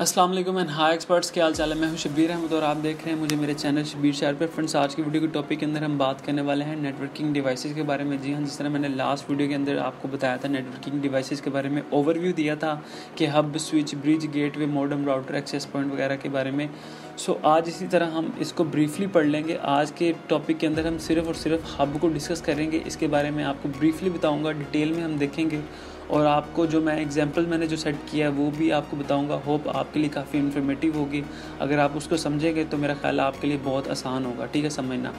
अस्सलाम वालेकुम and high experts क्या हाल चाल है? मैं हूँ शबीर अहमद और आप देख रहे हैं मुझे मेरे चैनल शबीर शहर पर फ्रेंड्स आज की वीडियो के टॉपिक के अंदर हम बात करने वाले हैं नेटवर्किंग डिवाइसेस के बारे में। जी हाँ जिस तरह मैंने लास्ट वीडियो के अंदर आपको बताया था नेटवर्किंग डिवाइसेस के बारे में ओवरव्यू दिया था कि hub switch bridge gateway modem router access point वगैरह के बारे में। सो so, आज इसी तरह हम इसको ब्रीफली पढ़ लेंगे। आज के टॉपिक के अंदर हम सिर्फ़ और सिर्फ़ हब को डिस्कस करेंगे। इसके बारे में आपको ब्रीफली बताऊँगा डिटेल में हम देखेंगे। और आपको जो मैं एग्ज़ाम्पल मैंने जो सेट किया है वो भी आपको बताऊँगा। होप आपके लिए काफ़ी इन्फॉर्मेटिव होगी। अगर आप उसको समझेंगे तो मेरा ख्याल आपके लिए बहुत आसान होगा। ठीक है समझना।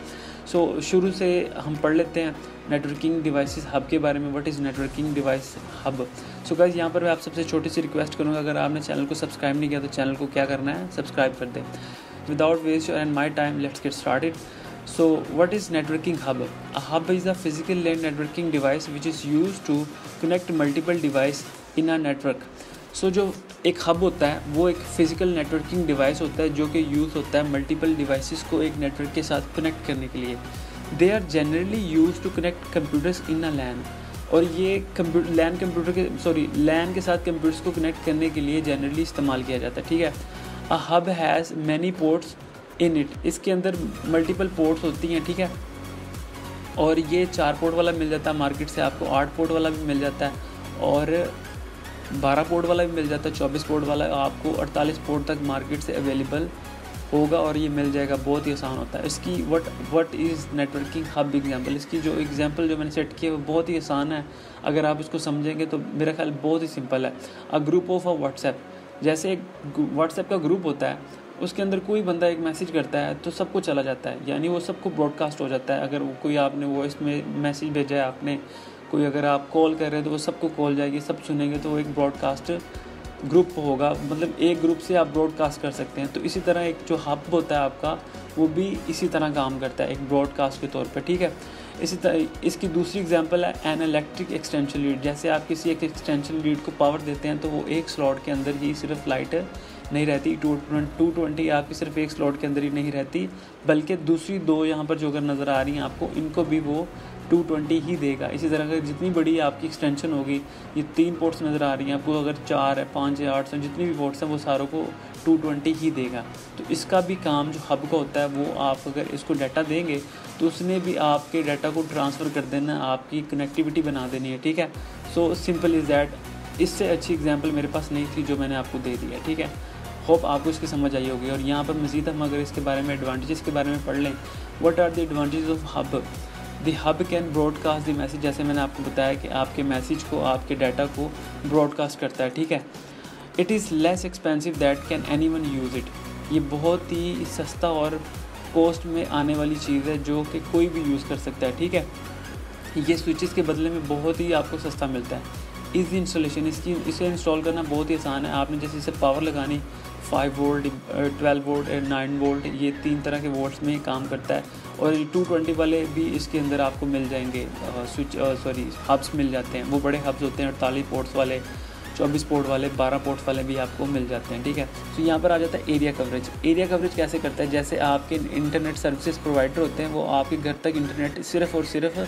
सो so, शुरू से हम पढ़ लेते हैं नेटवर्किंग डिवाइसेस हब के बारे में। What is networking device hub so guys यहाँ पर मैं आप सबसे छोटी सी रिक्वेस्ट करूँगा। अगर आपने चैनल को सब्सक्राइब नहीं किया तो चैनल को क्या करना है? सब्सक्राइब कर दें। Without waste and my time let's get started So what is networking hub? A hub is a physical LAN networking device which is used to connect multiple device in a network. So so, जो एक hub होता है वो एक physical networking device होता है जो कि यूज़ होता है मल्टीपल डिवाइसेस को एक नेटवर्क के साथ कनेक्ट करने के लिए they are generally use to connect computers in a LAN और ये कंप्यूटर लैन कंप्यूटर के सॉरी लैन के साथ कंप्यूटर्स को कनेक्ट करने के लिए जनरली इस्तेमाल किया जाता है ठीक है a hub has many ports in it इसके अंदर मल्टीपल पोर्ट्स होती हैं, ठीक है? और ये चार पोर्ट वाला मिल जाता है मार्केट से, आपको आठ पोर्ट वाला भी मिल जाता है और बारह पोर्ट वाला भी मिल जाता है, चौबीस पोर्ट वाला, आपको अड़तालीस पोर्ट तक मार्केट से अवेलेबल होगा और ये मिल जाएगा, बहुत ही आसान होता है। इसकी what what is networking hub example इसकी जो एग्ज़ाम्पल जो मैंने सेट किया, वो बहुत ही आसान है। अगर आप इसको समझेंगे तो मेरा ख्याल बहुत ही सिंपल है। A group of a WhatsApp जैसे एक व्हाट्सएप का ग्रुप होता है उसके अंदर कोई बंदा एक मैसेज करता है तो सबको चला जाता है। यानी वो सबको ब्रॉडकास्ट हो जाता है। अगर वो कोई आपने वॉइस में मैसेज भेजा है, आपने कोई अगर आप कॉल कर रहे हैं तो वो सबको कॉल जाएगी, सब सुनेंगे तो वो एक ब्रॉडकास्ट ग्रुप होगा। मतलब एक ग्रुप से आप ब्रॉडकास्ट कर सकते हैं। तो इसी तरह एक जो हब होता है आपका, वो भी इसी तरह काम करता है, एक ब्रॉडकास्ट के तौर पर ठीक है? इसी तरह, इसकी दूसरी एग्जांपल है एन इलेक्ट्रिक एक्सटेंशन लीड जैसे आप किसी एक एक्सटेंशन लीड को पावर देते हैं तो वो एक स्लॉट के अंदर ही सिर्फ़ लाइट नहीं रहती, टू टू ट्वेंटी आपकी सिर्फ़ एक स्लॉट के अंदर ही नहीं रहती, बल्कि दूसरी दो यहाँ पर जो अगर नज़र आ रही हैं आपको, इनको भी वो टू ट्वेंटी ही देगा। इसी तरह अगर जितनी बड़ी आपकी एक्सटेंशन होगी, ये तीन पोर्ट्स नज़र आ रही हैं, आपको अगर चार है, पाँच है, आठ सौ जितनी भी पोर्ट्स हैं, वो सारों को टू ट्वेंटी ही देगा। तो इसका भी काम जो हब का होता है, वो आप अगर इसको डाटा देंगे तो उसने भी आपके डाटा को ट्रांसफ़र कर देना, आपकी कनेक्टिविटी बना देनी है, ठीक है? सो सिंपल इज़ दैट इससे अच्छी एग्ज़ाम्पल मेरे पास नहीं थी जो मैंने आपको दे दिया ठीक है? होप आपको इसकी समझ आई होगी और यहाँ पर मज़ीद हम अगर इसके बारे में एडवांटेजेस के बारे में पढ़ लें what are the advantage of hub the hub can broadcast the message जैसे मैंने आपको बताया कि आपके मैसेज को, आपके डाटा को ब्रॉडकास्ट करता है, ठीक है? It is less expensive that can anyone use it ये बहुत ही सस्ता और कॉस्ट में आने वाली चीज़ है जो कि कोई भी यूज़ कर सकता है, ठीक है? ये स्विचेस के बदले में बहुत ही आपको सस्ता मिलता है। इजी इंस्टॉलेशन इसकी, इसे इंस्टॉल करना बहुत ही आसान है। आपने जैसे इसे पावर लगानी five volt twelve volt nine volt ये तीन तरह के वोल्ट्स में काम करता है। और टू ट्वेंटी वाले भी इसके अंदर आपको मिल जाएँगे स्विच सॉरी हब्स मिल जाते हैं। वो बड़े हब्स होते हैं, अड़तालीस पोर्ट्स वाले। चौबीस पोर्ट वाले, बारह पोर्ट वाले भी आपको मिल जाते हैं, ठीक है? तो यहाँ पर आ जाता है एरिया कवरेज एरिया कवरेज कैसे करता है? जैसे आपके इंटरनेट सर्विसेज़ प्रोवाइडर होते हैं, वो आपके घर तक इंटरनेट सिर्फ़ और सिर्फ़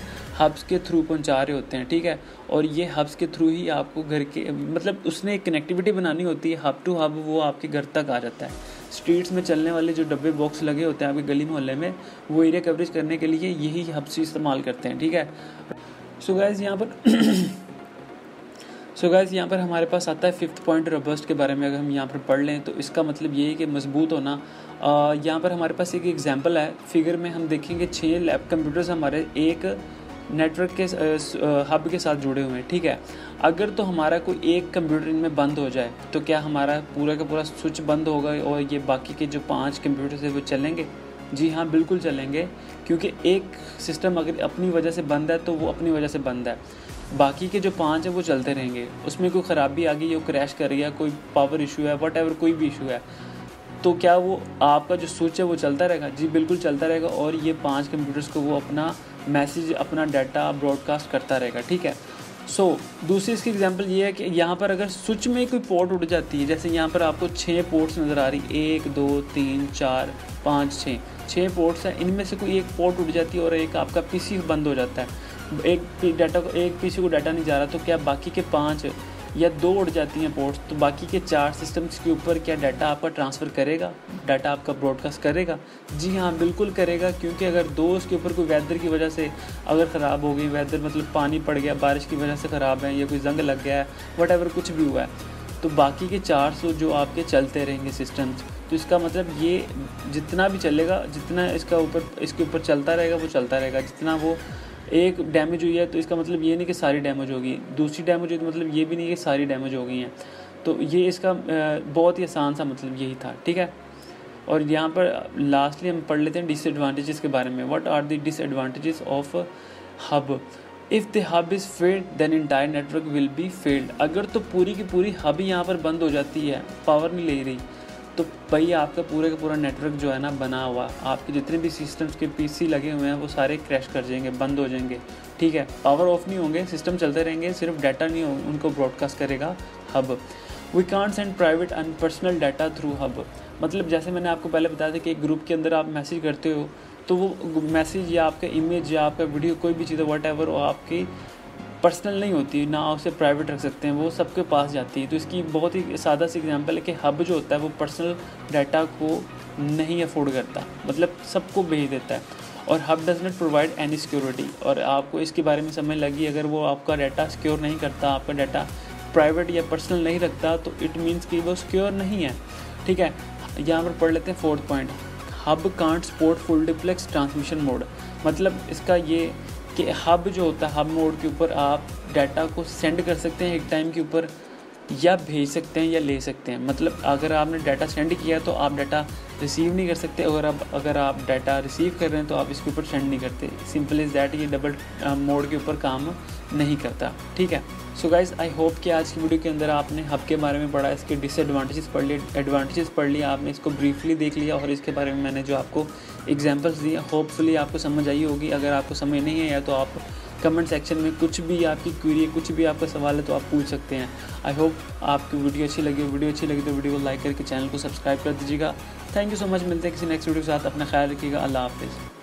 हब्स के थ्रू पहुँचा रहे होते हैं, ठीक है? और ये हब्स के थ्रू ही आपको घर के मतलब उसने एक कनेक्टिविटी बनानी होती है हब टू हब वो आपके घर तक आ जाता है। स्ट्रीट्स में चलने वाले जो डब्बे बॉक्स लगे होते हैं आपके गली मोहल्ले में, वो एरिया कवरेज करने के लिए यही हब्स इस्तेमाल करते हैं, ठीक है? सो गैस यहाँ पर सो गैस यहाँ पर हमारे पास आता है फिफ्थ पॉइंट रबस्ट के बारे में, अगर हम यहाँ पर पढ़ लें तो इसका मतलब ये है कि मज़बूत होना। यहाँ पर हमारे पास एक एग्ज़ाम्पल है। फिगर में हम देखेंगे छः लैब कंप्यूटर्स हमारे एक नेटवर्क के हब के साथ जुड़े हुए हैं, ठीक है? अगर तो हमारा कोई एक कंप्यूटर इनमें बंद हो जाए तो क्या हमारा पूरा का पूरा स्विच बंद होगा और ये बाकी के जो पाँच कंप्यूटर्स है, वो चलेंगे? जी हाँ बिल्कुल चलेंगे। क्योंकि एक सिस्टम अगर अपनी वजह से बंद है तो वो अपनी वजह से बंद है। बाकी के जो पाँच हैं वो चलते रहेंगे। उसमें कोई ख़राबी आ गई है क्रैश कर है कोई पावर इशू है वट एवर कोई भी इशू है तो क्या वो आपका जो स्विच है वो चलता रहेगा? जी बिल्कुल चलता रहेगा और ये पाँच कंप्यूटर्स को वो अपना मैसेज अपना डाटा ब्रॉडकास्ट करता रहेगा ठीक है? सो so, दूसरी इसकी एग्जांपल ये है कि यहाँ पर अगर स्विच में कोई पोर्ट उड़ जाती है जैसे यहाँ पर आपको छः पोर्ट्स नज़र आ रही एक दो तीन चार पाँच छः छः पोर्ट्स हैं, इनमें से कोई एक पोर्ट उड़ जाती है और एक आपका पीसी बंद हो जाता है। एक डाटा को, एक पीसी को डाटा नहीं जा रहा तो क्या बाकी के पाँच या दो उड़ जाती हैं पोर्ट्स तो बाकी के चार सिस्टम्स के ऊपर क्या डाटा आपका ट्रांसफ़र करेगा? डाटा आपका ब्रॉडकास्ट करेगा? जी हाँ बिल्कुल करेगा, क्योंकि अगर दो उसके ऊपर कोई वेदर की वजह से अगर ख़राब हो गई वेदर मतलब पानी पड़ गया, बारिश की वजह से ख़राब है या कोई जंग लग गया है वट कुछ भी हुआ है तो बाकी के चार सौ जो आपके चलते रहेंगे सिस्टम्स तो इसका मतलब ये जितना भी चलेगा, जितना इसका ऊपर, इसके ऊपर चलता रहेगा, वो चलता रहेगा। जितना वो एक डैमेज हुई है तो इसका मतलब ये नहीं कि सारी डैमेज होगी। दूसरी डैमेज हुई तो मतलब ये भी नहीं कि सारी डैमेज हो गई हैं। तो ये इसका बहुत ही आसान सा मतलब यही था, ठीक है? और यहाँ पर लास्टली हम पढ़ लेते हैं डिसएडवांटेजेस के बारे में। What are the disadvantages of hub if the hub is failed then entire network will be failed अगर तो पूरी की पूरी हब यहाँ पर बंद हो जाती है पावर नहीं ले रही। भाई, आपका पूरे का पूरा नेटवर्क जो है ना बना हुआ। आपके जितने भी सिस्टम्स के पीसी लगे हुए हैं, वो सारे क्रैश कर जाएँगे, बंद हो जाएँगे। ठीक है पावर ऑफ़ नहीं होंगे सिस्टम चलते रहेंगे, सिर्फ़ डाटा नहीं उनको ब्रॉडकास्ट करेगा hub we can't send private and personal data through hub मतलब जैसे मैंने आपको पहले बताया था कि एक ग्रुप के अंदर आप मैसेज करते हो तो वो मैसेज या आपका इमेज या आपका वीडियो कोई भी चीज़ वट एवर आपकी पर्सनल नहीं होती, ना उसे प्राइवेट रख सकते हैं, वो सबके पास जाती है। तो इसकी बहुत ही सादा सी एग्जांपल है कि हब जो होता है, वो पर्सनल डाटा को नहीं अफोर्ड करता। मतलब सबको भेज देता है। और hub does not provide any security और आपको इसके बारे में समझ लगी, अगर वो आपका डाटा सिक्योर नहीं करता, आपका डाटा प्राइवेट या पर्सनल नहीं रखता तो इट मीन्स कि वो सिक्योर नहीं है। ठीक है? यहाँ पर पढ़ लेते हैं fourth point hub can't support full duplex transmission mode मतलब इसका ये कि हब जो होता है हब मोड के ऊपर आप डाटा को सेंड कर सकते हैं एक टाइम के ऊपर, या भेज सकते हैं या ले सकते हैं। मतलब अगर आपने डाटा सेंड किया तो आप डाटा रिसीव नहीं कर सकते अगर आप अगर आप डाटा रिसीव कर रहे हैं तो आप इसके ऊपर सेंड नहीं करते। सिंपल इज़ दैट ये डबल मोड के ऊपर काम नहीं करता, ठीक है? सो गाइज़ आई होप कि आज की वीडियो के अंदर आपने हब के बारे में पढ़ा, इसके डिसएडवांटेजेस पढ़ लिए एडवांटेजेस पढ़ लिया आपने इसको ब्रीफली देख लिया और इसके बारे में मैंने जो आपको एग्जांपल्स दिए होपफुली आपको समझ आई होगी। अगर आपको समझ नहीं है या तो आप कमेंट सेक्शन में कुछ भी आपकी क्वेरी है, कुछ भी आपका सवाल है तो आप पूछ सकते हैं। आई होप आपकी वीडियो अच्छी लगी वीडियो अच्छी लगी तो वीडियो को लाइक करके चैनल को सब्सक्राइब कर दीजिएगा। थैंक यू सो मच मिलते हैं किसी नेक्स्ट वीडियो के साथ। अपना ख्याल रखिएगा। अल्लाह हाफिज़।